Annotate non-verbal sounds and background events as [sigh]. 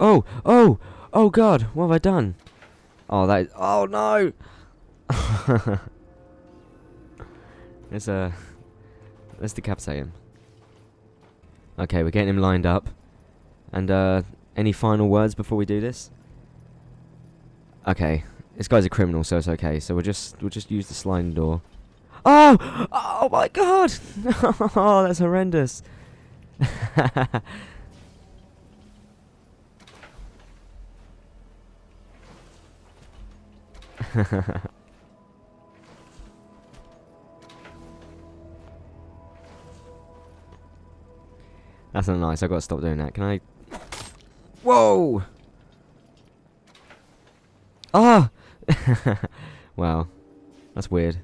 Oh, oh, oh God, what have I done? Oh, that. Is, oh no. [laughs] let's uh, let's decapitate him. Okay, we're getting him lined up. And uh, any final words before we do this? Okay, this guy's a criminal, so it's okay. So we'll just we'll just use the sliding door. Oh! Oh my god! [laughs] oh, that's horrendous. [laughs] [laughs] That's not nice. I've gotta stop doing that. Can I? Whoa! Ah! [laughs] wow, that's weird.